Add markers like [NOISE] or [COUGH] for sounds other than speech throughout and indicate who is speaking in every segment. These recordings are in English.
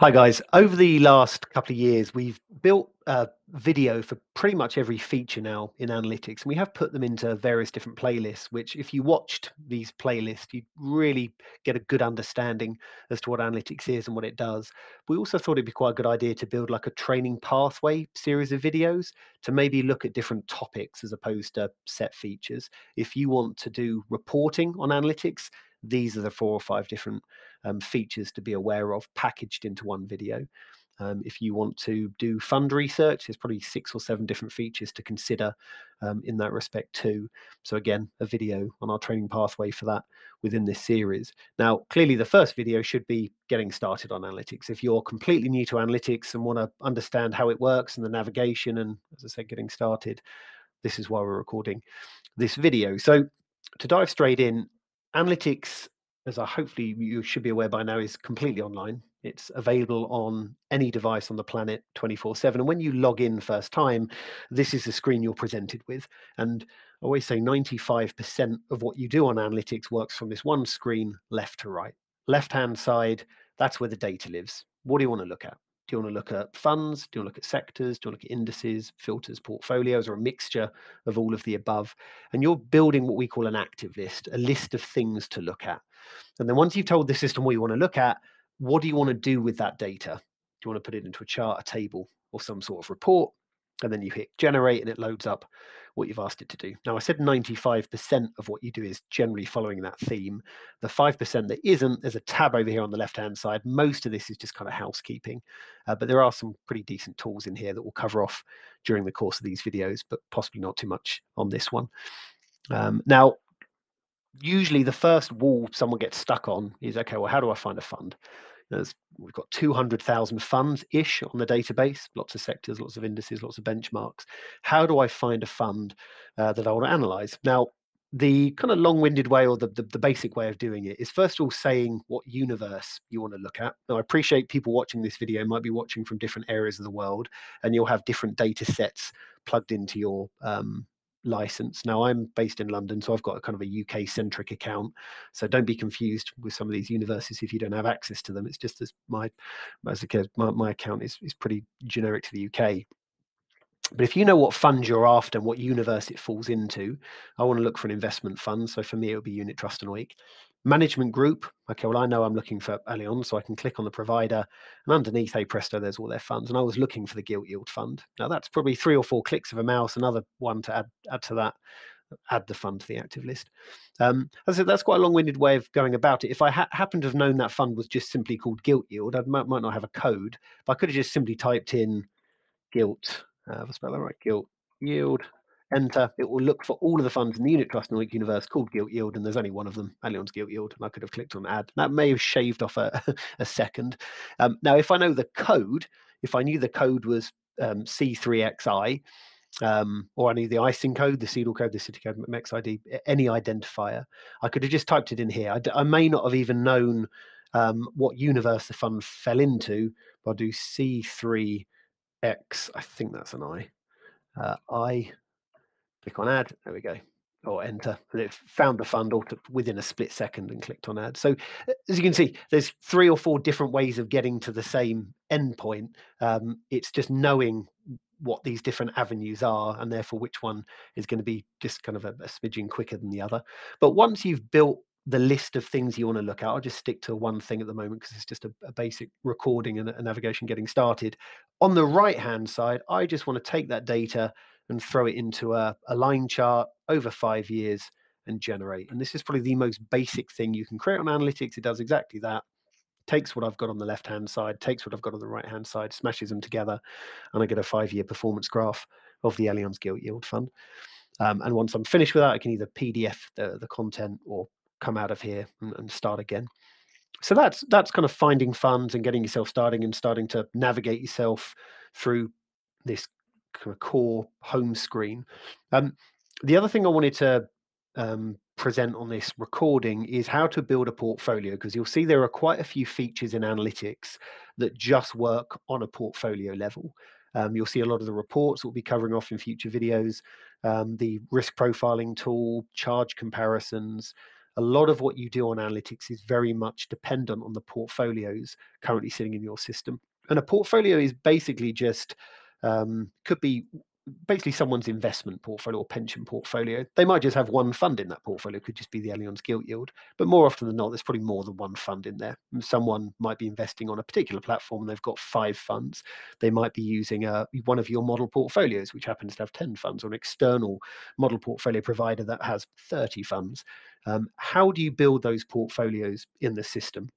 Speaker 1: Hi, guys. Over the last couple of years, we've built a video for pretty much every feature now in analytics, and we have put them into various different playlists. Which, if you watched these playlists, you'd really get a good understanding as to what analytics is and what it does. We also thought it'd be quite a good idea to build like a training pathway series of videos to maybe look at different topics as opposed to set features. If you want to do reporting on analytics, these are the four or five different um, features to be aware of packaged into one video. Um, if you want to do fund research, there's probably six or seven different features to consider um, in that respect too. So again, a video on our training pathway for that within this series. Now, clearly the first video should be getting started on analytics. If you're completely new to analytics and want to understand how it works and the navigation and as I said, getting started, this is why we're recording this video. So to dive straight in, analytics, as I hopefully you should be aware by now, is completely online. It's available on any device on the planet 24 7. And when you log in first time, this is the screen you're presented with. And I always say 95% of what you do on analytics works from this one screen left to right. Left hand side, that's where the data lives. What do you want to look at? Do you want to look at funds? Do you want to look at sectors? Do you want to look at indices, filters, portfolios, or a mixture of all of the above? And you're building what we call an active list, a list of things to look at. And then once you've told the system what you want to look at, what do you want to do with that data? Do you want to put it into a chart, a table, or some sort of report? And then you hit generate and it loads up what you've asked it to do. Now, I said 95% of what you do is generally following that theme. The 5% that isn't, there's a tab over here on the left hand side. Most of this is just kind of housekeeping, uh, but there are some pretty decent tools in here that we'll cover off during the course of these videos, but possibly not too much on this one. Um, now, usually the first wall someone gets stuck on is okay, well, how do I find a fund? There's, we've got 200,000 funds ish on the database, lots of sectors, lots of indices, lots of benchmarks. How do I find a fund uh, that I want to analyze? Now, the kind of long-winded way or the, the, the, basic way of doing it is first of all saying what universe you want to look at now i appreciate people watching this video might be watching from different areas of the world and you'll have different data sets plugged into your um, license. Now I'm based in London, so I've got a kind of a UK centric account. So don't be confused with some of these universities if you don't have access to them. It's just as my as a my, my account is is pretty generic to the UK. But if you know what fund you're after and what universe it falls into, I want to look for an investment fund. So for me, it would be Unit Trust and OEIC. Management group. Okay, well, I know I'm looking for Allianz, so I can click on the provider, and underneath Hey Presto, there's all their funds. And I was looking for the gilt yield fund. Now that's probably three or four clicks of a mouse. Another one to add add to that, add the fund to the active list. Um, as I said, that's quite a long-winded way of going about it. If I ha- happened to have known that fund was just simply called gilt yield, I might, might not have a code, but I could have just simply typed in gilt uh, I spell that right, gilt yield, enter. It will look for all of the funds in the unit trust and the OEIC universe called gilt yield, and there's only one of them, Allianz gilt yield. And I could have clicked on add. That may have shaved off a, [LAUGHS] a second. Um, now, if I know the code, if I knew the code was um, C3XI, um, or I knew the ISIN code, the SEDOL code, the city code, MEXID, any identifier, I could have just typed it in here. I, d- I may not have even known um, what universe the fund fell into, but I'll do C3 X, I think that's an I. Uh, I click on add, there we go, or enter. And it found the fund within a split second and clicked on add. So as you can see, there's three or four different ways of getting to the same endpoint. Um, it's just knowing what these different avenues are and therefore which one is going to be just kind of a, a smidgen quicker than the other. But once you've built the list of things you want to look at. I'll just stick to one thing at the moment because it's just a, a, basic recording and a navigation getting started. On the right hand side, I just want to take that data and throw it into a, a line chart over five years and generate. And this is probably the most basic thing you can create on analytics. It does exactly that. Takes what I've got on the left hand side, takes what I've got on the right hand side, smashes them together, and I get a five year performance graph of the Allianz Gilt Yield Fund. Um, and once I'm finished with that, I can either PDF the, the content or come out of here and, and start again so that's that's kind of finding funds and getting yourself starting and starting to navigate yourself through this core home screen. Um, the other thing I wanted to um, present on this recording is how to build a portfolio because you'll see there are quite a few features in analytics that just work on a portfolio level. Um, you'll see a lot of the reports we'll be covering off in future videos, um, the risk profiling tool, charge comparisons, a lot of what you do on analytics is very much dependent on the portfolios currently sitting in your system. And a portfolio is basically just um, could be basically someone's investment portfolio or pension portfolio. They might just have one fund in that portfolio, it could just be the Allianz gilt yield. But more often than not, there's probably more than one fund in there. And someone might be investing on a particular platform and they've got five funds. They might be using a, uh, one of your model portfolios, which happens to have 10 funds, or an external model portfolio provider that has 30 funds. Um, how do you build those portfolios in the system?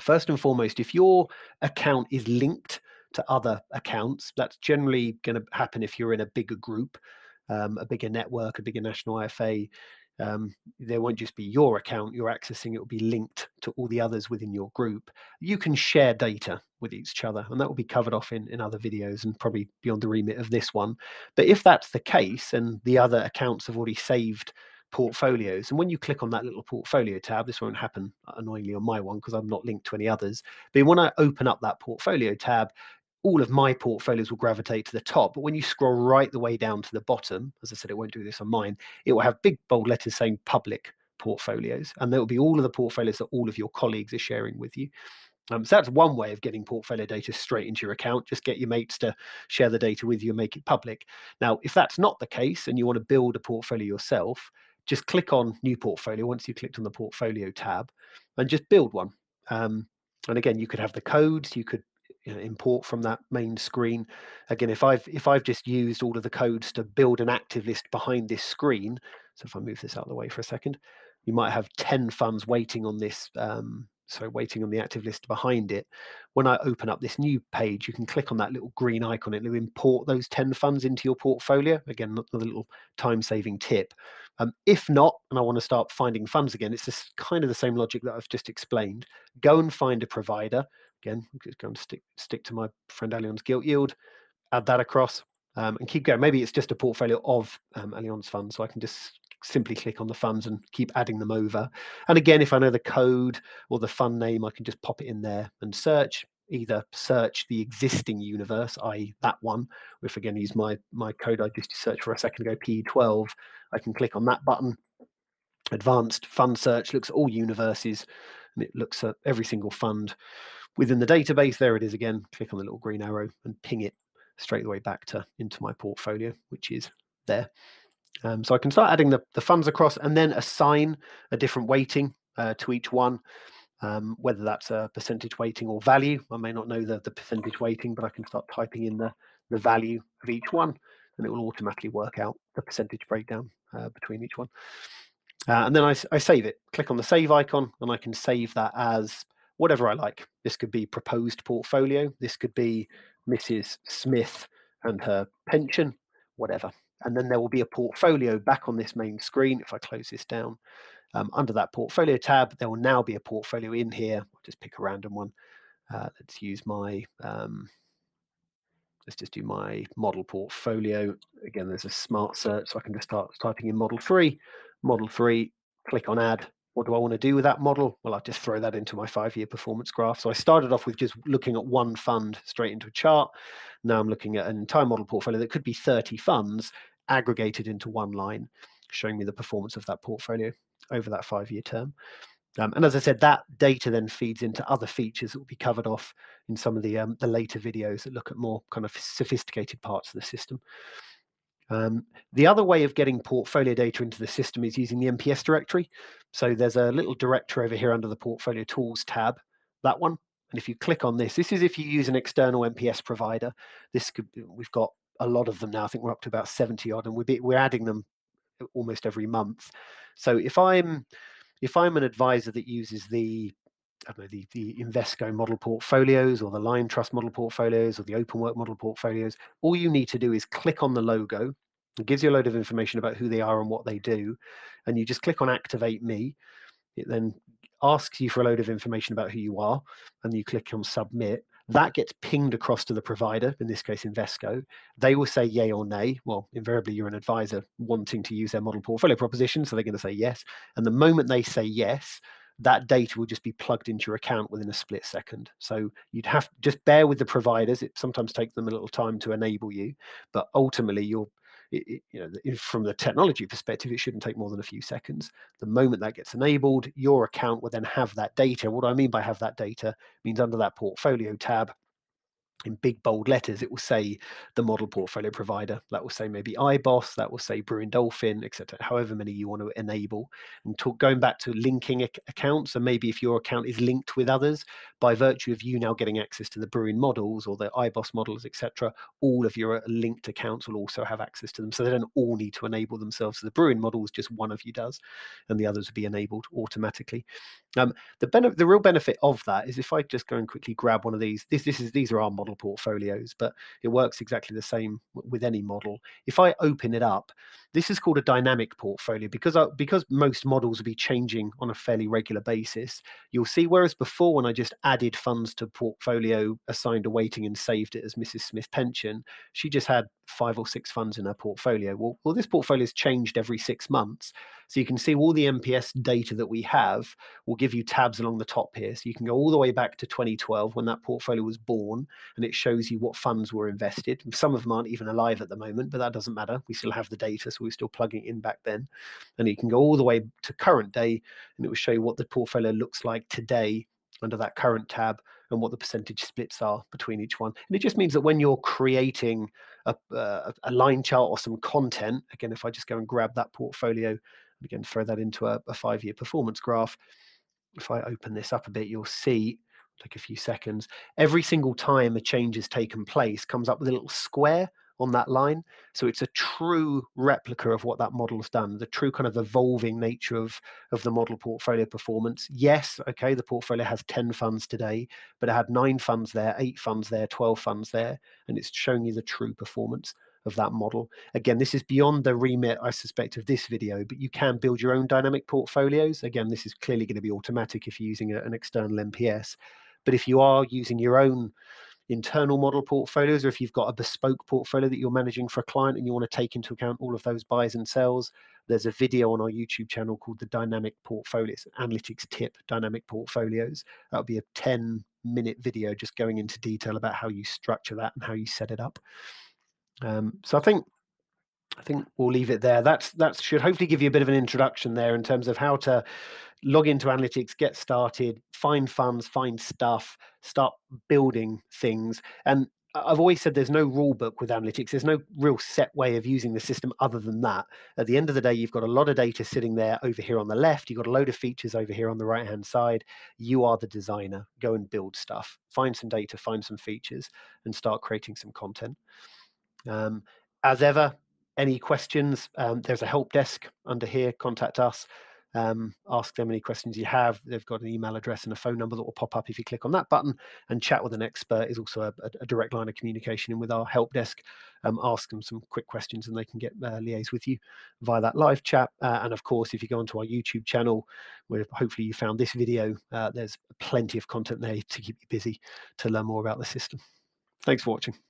Speaker 1: First and foremost, if your account is linked to other accounts. That's generally going to happen if you're in a bigger group, um, a bigger network, a bigger national IFA. Um, there won't just be your account you're accessing, it will be linked to all the others within your group. You can share data with each other, and that will be covered off in, in other videos and probably beyond the remit of this one. But if that's the case and the other accounts have already saved portfolios. And when you click on that little portfolio tab, this won't happen annoyingly on my one because I'm not linked to any others. But when I open up that portfolio tab, all of my portfolios will gravitate to the top. But when you scroll right the way down to the bottom, as I said, it won't do this on mine, it will have big bold letters saying public portfolios. And there will be all of the portfolios that all of your colleagues are sharing with you. Um, so that's one way of getting portfolio data straight into your account. Just get your mates to share the data with you and make it public. Now, if that's not the case and you want to build a portfolio yourself, just click on new portfolio once you clicked on the portfolio tab and just build one. Um, and again, you could have the codes, you could you know, import from that main screen. Again, if I've if I've just used all of the codes to build an active list behind this screen, so if I move this out of the way for a second, you might have 10 funds waiting on this, um, so waiting on the active list behind it. When I open up this new page, you can click on that little green icon. It will import those 10 funds into your portfolio. Again, another little time-saving tip. Um, if not, and I want to start finding funds again, it's just kind of the same logic that I've just explained. Go and find a provider Again, I'm just going to stick stick to my friend Allianz gilt yield, add that across, um, and keep going. Maybe it's just a portfolio of um, Allianz funds, so I can just simply click on the funds and keep adding them over. And again, if I know the code or the fund name, I can just pop it in there and search. Either search the existing universe, i.e., that one. If again use my my code I just searched for a second ago, PE12, I can click on that button. Advanced fund search looks at all universes, and it looks at every single fund within the database, there it is again. Click on the little green arrow and ping it straight away back to into my portfolio, which is there. Um, so I can start adding the, the funds across and then assign a different weighting uh, to each one, um, whether that's a percentage weighting or value. I may not know the, the percentage weighting, but I can start typing in the, the value of each one and it will automatically work out the percentage breakdown uh, between each one. Uh, and then I, I save it. Click on the save icon and I can save that as whatever I like. This could be proposed portfolio. This could be Mrs. Smith and her pension, whatever. And then there will be a portfolio back on this main screen. If I close this down, um, under that portfolio tab, there will now be a portfolio in here. I'll just pick a random one. Uh, let's use my, um, let's just do my model portfolio. Again, there's a smart search, so I can just start typing in model three, model three, click on add, what do I want to do with that model? Well, I just throw that into my five year performance graph. So I started off with just looking at one fund straight into a chart. Now I'm looking at an entire model portfolio that could be 30 funds aggregated into one line, showing me the performance of that portfolio over that five year term. Um, and as I said, that data then feeds into other features that will be covered off in some of the um, the later videos that look at more kind of sophisticated parts of the system. Um, the other way of getting portfolio data into the system is using the MPS directory. So there's a little directory over here under the portfolio tools tab, that one. And if you click on this, this is if you use an external MPS provider. This could we've got a lot of them now. I think we're up to about 70 odd, and we're we're adding them almost every month. So if I'm if I'm an advisor that uses the I don't know, the, the Invesco model portfolios or the Liontrust model portfolios or the OpenWork model portfolios, all you need to do is click on the logo. It gives you a load of information about who they are and what they do. And you just click on Activate Me. It then asks you for a load of information about who you are. And you click on Submit. That gets pinged across to the provider, in this case, Invesco. They will say yay or nay. Well, invariably, you're an advisor wanting to use their model portfolio proposition. So they're going to say yes. And the moment they say yes, that data will just be plugged into your account within a split second. So you'd have just bear with the providers. It sometimes takes them a little time to enable you, but ultimately you're it, you know, from the technology perspective, it shouldn't take more than a few seconds. The moment that gets enabled, your account will then have that data. What I mean by have that data? means under that portfolio tab, in big bold letters, it will say the model portfolio provider. That will say maybe iBoss, that will say Brewin Dolphin, etc. However many you want to enable. And talk, going back to linking accounts, and maybe if your account is linked with others, by virtue of you now getting access to the Brewin models or the iBoss models, etc., all of your uh, linked accounts will also have access to them. So they don't all need to enable themselves to the Brewing models, just one of you does, and the others will be enabled automatically. Um, the benefit, the real benefit of that is if I just go and quickly grab one of these. This, this is these are our model portfolios, but it works exactly the same with any model. If I open it up, this is called a dynamic portfolio because I, because most models will be changing on a fairly regular basis. You'll see, whereas before when I just added funds to portfolio, assigned a weighting and saved it as Mrs. Smith pension, she just had five or six funds in her portfolio. Well, well, this portfolio has changed every six months. So you can see all the MPS data that we have will give you tabs along the top here. So you can go all the way back to 2012 when that portfolio was born, and it shows you what funds were invested. Some of them aren't even alive at the moment, but that doesn't matter. We still have the data, so we're still plugging in back then. And you can go all the way to current day, and it will show you what the portfolio looks like today under that current tab and what the percentage splits are between each one. And it just means that when you're creating a, uh, a line chart or some content, again, if I just go and grab that portfolio and again throw that into a, a five year performance graph, if I open this up a bit, you'll see take a few seconds. Every single time a change has taken place comes up with a little square on that line. So it's a true replica of what that model's done, the true kind of evolving nature of, of the model portfolio performance. Yes, okay, the portfolio has 10 funds today, but it had nine funds there, eight funds there, 12 funds there, and it's showing you the true performance of that model. Again, this is beyond the remit, I suspect, of this video, but you can build your own dynamic portfolios. Again, this is clearly going to be automatic if you're using a, an external MPS. But if you are using your own internal model portfolios, or if you've got a bespoke portfolio that you're managing for a client and you want to take into account all of those buys and sells, there's a video on our YouTube channel called the Dynamic Portfolios Analytics Tip Dynamic Portfolios. That'll be a 10 minute video just going into detail about how you structure that and how you set it up. Um, so I think I think we'll leave it there. That's that should hopefully give you a bit of an introduction there in terms of how to log into analytics, get started, find funds, find stuff, start building things. And I've always said there's no rule book with analytics. There's no real set way of using the system other than that. At the end of the day, you've got a lot of data sitting there over here on the left. You've got a load of features over here on the right hand side. You are the designer. Go and build stuff. Find some data, find some features, and start creating some content. Um, as ever, any questions, um, there's a help desk under here. Contact us. Um, ask them any questions you have. They've got an email address and a phone number that will pop up if you click on that button. And chat with an expert is also a, a direct line of communication. And with our help desk, um, ask them some quick questions and they can get uh, liaise with you via that live chat. Uh, and of course, if you go onto our YouTube channel, where hopefully you found this video, uh, there's plenty of content there to keep you busy to learn more about the system. Thanks for watching.